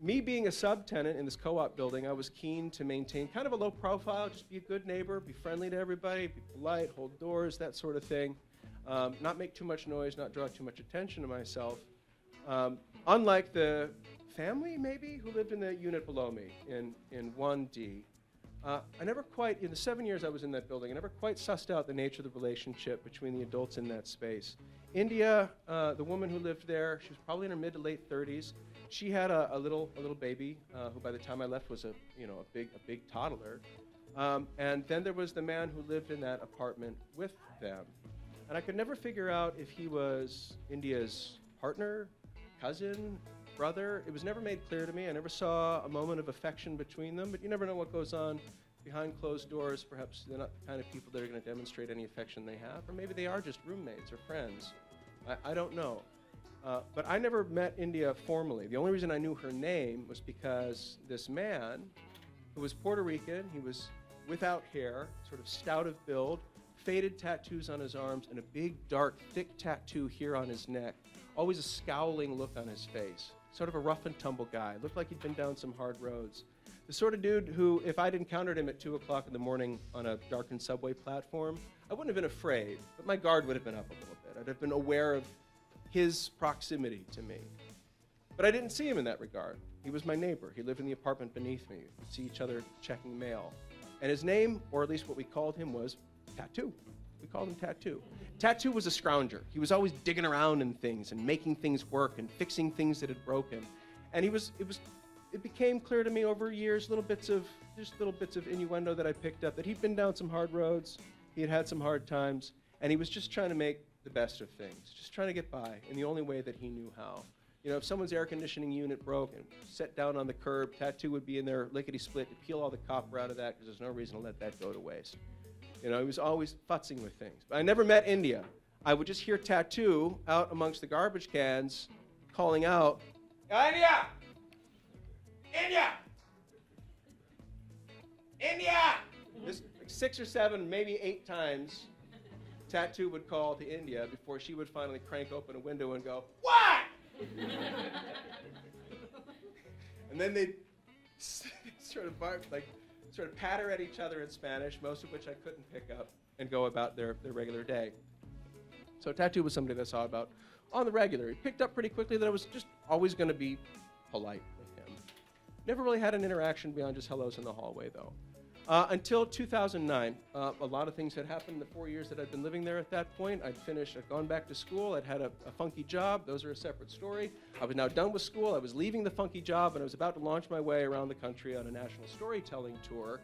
Me being a subtenant in this co-op building, I was keen to maintain kind of a low profile, just be a good neighbor, be friendly to everybody, be polite, hold doors, that sort of thing. Um, not make too much noise, not draw too much attention to myself. Um, unlike the family, maybe, who lived in the unit below me in, in 1D. Uh, I never quite, in the seven years I was in that building, I never quite sussed out the nature of the relationship between the adults in that space. India, uh, the woman who lived there, she was probably in her mid to late 30s. She had a, a little, a little baby uh, who, by the time I left, was a, you know, a big, a big toddler. Um, and then there was the man who lived in that apartment with them. And I could never figure out if he was India's partner, cousin, brother. It was never made clear to me. I never saw a moment of affection between them, but you never know what goes on behind closed doors. Perhaps they're not the kind of people that are going to demonstrate any affection they have, or maybe they are just roommates or friends. I, I don't know. Uh, but I never met India formally. The only reason I knew her name was because this man, who was Puerto Rican, he was without hair, sort of stout of build, faded tattoos on his arms, and a big, dark, thick tattoo here on his neck. Always a scowling look on his face. Sort of a rough and tumble guy. Looked like he'd been down some hard roads. The sort of dude who, if I'd encountered him at 2 o'clock in the morning on a darkened subway platform, I wouldn't have been afraid, but my guard would have been up a little bit. I'd have been aware of his proximity to me. But I didn't see him in that regard. He was my neighbor. He lived in the apartment beneath me. We'd see each other checking mail. And his name, or at least what we called him, was Tattoo. We called him Tattoo. Tattoo was a scrounger. He was always digging around in things and making things work and fixing things that had broken. And he was, it was, it became clear to me over years, little bits of, just little bits of innuendo that I picked up, that he'd been down some hard roads, he had had some hard times, and he was just trying to make the best of things, just trying to get by in the only way that he knew how. You know, if someone's air conditioning unit broke and set down on the curb, Tattoo would be in there lickety split to peel all the copper out of that because there's no reason to let that go to waste. You know, he was always futzing with things. But I never met India. I would just hear Tattoo out amongst the garbage cans calling out, India! India! India! This, like six or seven, maybe eight times Tattoo would call to India before she would finally crank open a window and go, What? and then they'd sort of bark, like, sort of patter at each other in Spanish, most of which I couldn't pick up, and go about their, their regular day. So Tattoo was somebody that I saw about on the regular. He picked up pretty quickly that I was just always going to be polite with him. Never really had an interaction beyond just hellos in the hallway, though. Uh, until 2009, uh, a lot of things had happened in the four years that I'd been living there at that point. I'd finished, I'd gone back to school, I'd had a, a, funky job. Those are a separate story. I was now done with school, I was leaving the funky job, and I was about to launch my way around the country on a national storytelling tour.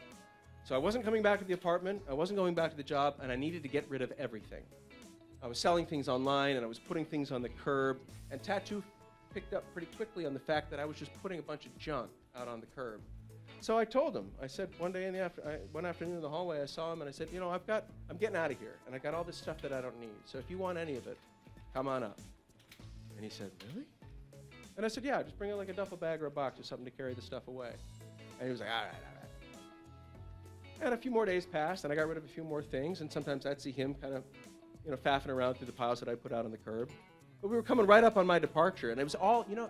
So I wasn't coming back to the apartment, I wasn't going back to the job, and I needed to get rid of everything. I was selling things online, and I was putting things on the curb, and Tattoo picked up pretty quickly on the fact that I was just putting a bunch of junk out on the curb. So I told him. I said one day in the after, I, one afternoon in the hallway, I saw him and I said, you know, I've got, I'm getting out of here, and I got all this stuff that I don't need. So if you want any of it, come on up. And he said, really? And I said, yeah, just bring in like a duffel bag or a box or something to carry the stuff away. And he was like, all right, all right. And a few more days passed, and I got rid of a few more things. And sometimes I'd see him kind of, you know, faffing around through the piles that I put out on the curb. But we were coming right up on my departure, and it was all, you know,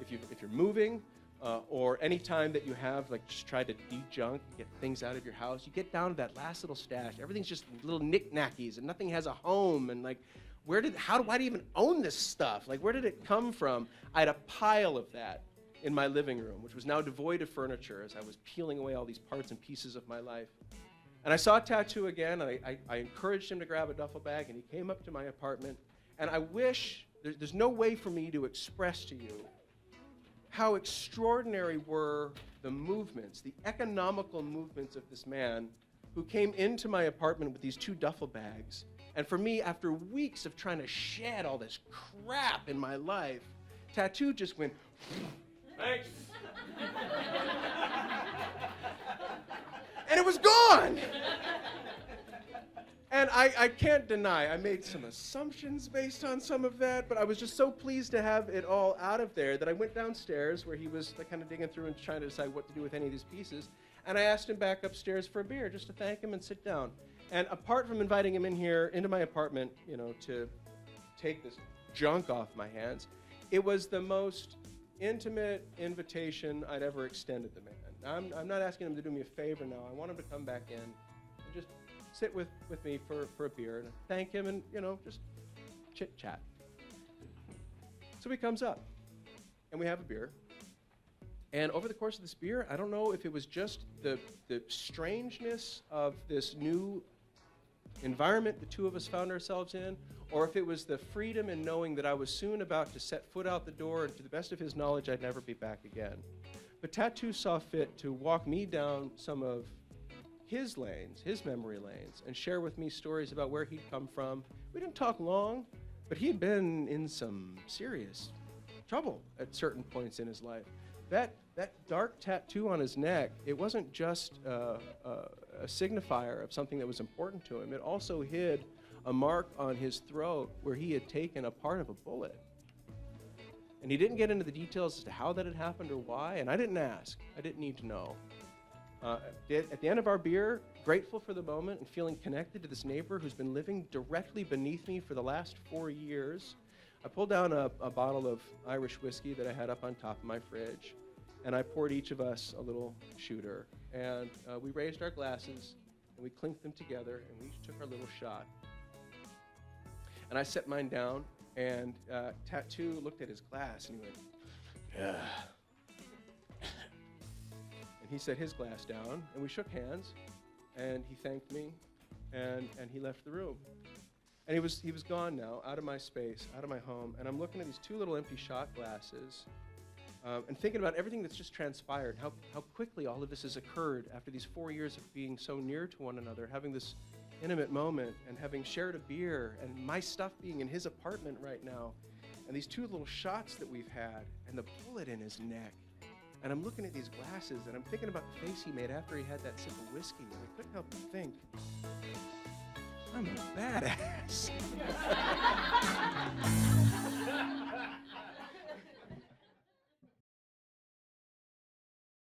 if you if you're moving uh, or any time that you have like just try to de-junk, get things out of your house, you get down to that last little stash. Everything's just little knickknackies, and nothing has a home. And like, where did how do I even own this stuff? Like, where did it come from? I had a pile of that in my living room, which was now devoid of furniture as I was peeling away all these parts and pieces of my life. And I saw Tattoo again, and I, I, I encouraged him to grab a duffel bag, and he came up to my apartment. And I wish there, there's no way for me to express to you how extraordinary were the movements, the economical movements of this man who came into my apartment with these two duffel bags. And for me, after weeks of trying to shed all this crap in my life, Tattoo just went, thanks. and it was gone. And I, I can't deny, I made some assumptions based on some of that, but I was just so pleased to have it all out of there that I went downstairs where he was like, kind of digging through and trying to decide what to do with any of these pieces. And I asked him back upstairs for a beer just to thank him and sit down. And apart from inviting him in here into my apartment, you know, to take this junk off my hands. It was the most intimate invitation I'd ever extended the man. I'm, I'm not asking him to do me a favor now. I want him to come back in and just sit with, with me for, for a beer and thank him and, you know, just chit chat. So he comes up and we have a beer. And over the course of this beer, I don't know if it was just the, the strangeness of this new environment the two of us found ourselves in, or if it was the freedom in knowing that I was soon about to set foot out the door, and to the best of his knowledge, I'd never be back again. But Tattoo saw fit to walk me down some of his lanes, his memory lanes, and share with me stories about where he'd come from. We didn't talk long, but he had been in some serious trouble at certain points in his life. That, that dark tattoo on his neck, it wasn't just uh, uh, a signifier of something that was important to him, it also hid a mark on his throat where he had taken a part of a bullet. And he didn't get into the details as to how that had happened or why, and I didn't ask. I didn't need to know. Uh, at the end of our beer, grateful for the moment and feeling connected to this neighbor who's been living directly beneath me for the last four years, I pulled down a, a, bottle of Irish whiskey that I had up on top of my fridge, and I poured each of us a little shooter. And uh, we raised our glasses, and we clinked them together, and we each took our little shot. And I set mine down, and uh, Tattoo looked at his glass, and he went, yeah. He set his glass down, and we shook hands, and he thanked me, and, and he left the room. And he was, he was gone now, out of my space, out of my home. And I'm looking at these two little empty shot glasses um, and thinking about everything that's just transpired, how, how quickly all of this has occurred after these four years of being so near to one another, having this intimate moment and having shared a beer and my stuff being in his apartment right now. And these two little shots that we've had and the bullet in his neck. And I'm looking at these glasses and I'm thinking about the face he made after he had that sip of whiskey. And I couldn't help but think, I'm a badass.